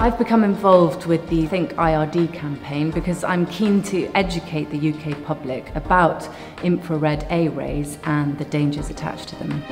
I've become involved with the Think IRD campaign because I'm keen to educate the UK public about infrared A rays and the dangers attached to them.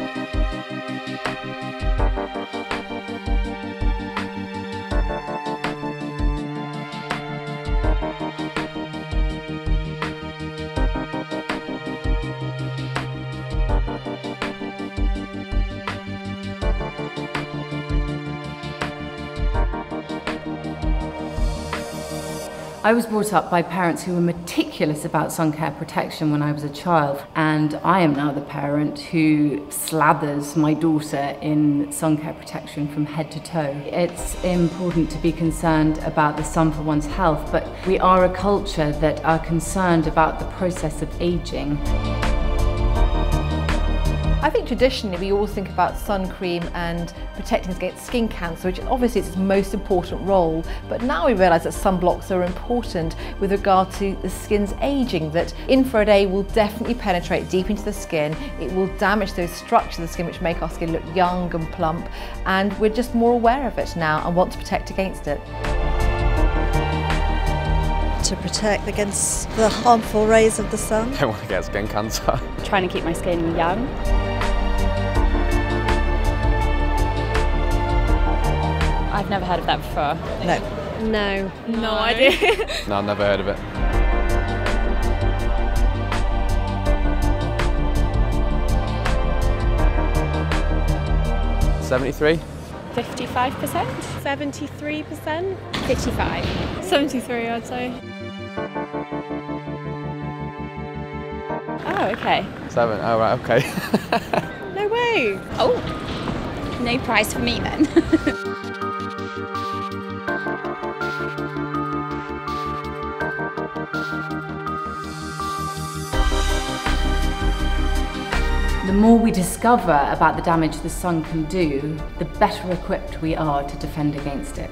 I was brought up by parents who were meticulous about sun care protection when I was a child, and I am now the parent who slathers my daughter in sun care protection from head to toe. It's important to be concerned about the sun for one's health, but we are a culture that are concerned about the process of aging. I think traditionally we always think about sun cream and protecting against skin cancer, which obviously is its most important role. But now we realise that sunblocks are important with regard to the skin's ageing, that infrared A will definitely penetrate deep into the skin. It will damage those structures of the skin which make our skin look young and plump. And we're just more aware of it now and want to protect against it to protect against the harmful rays of the sun. I don't want to get skin cancer. Trying to keep my skin young. I've never heard of that before. No. No. No, no idea. no, I've never heard of it. Seventy-three. 55%? 73%? 55. 73, I'd say. Oh, okay. Seven. Oh, right, okay. no way. Oh, no prize for me then. The more we discover about the damage the sun can do, the better equipped we are to defend against it.